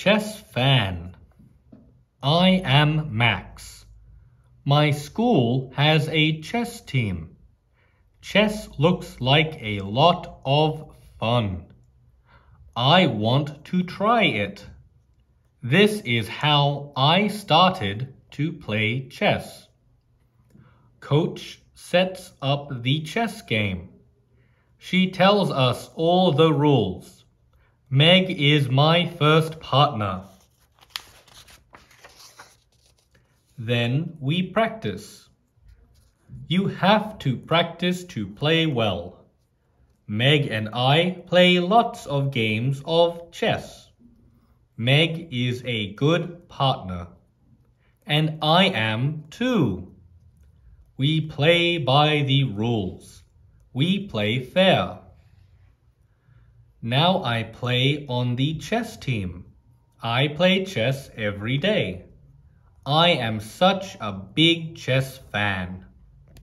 Chess fan. I am Max. My school has a chess team. Chess looks like a lot of fun. I want to try it. This is how I started to play chess. Coach sets up the chess game. She tells us all the rules. Meg is my first partner. Then we practice. You have to practice to play well. Meg and I play lots of games of chess. Meg is a good partner. And I am too. We play by the rules. We play fair. Now I play on the chess team. I play chess every day. I am such a big chess fan.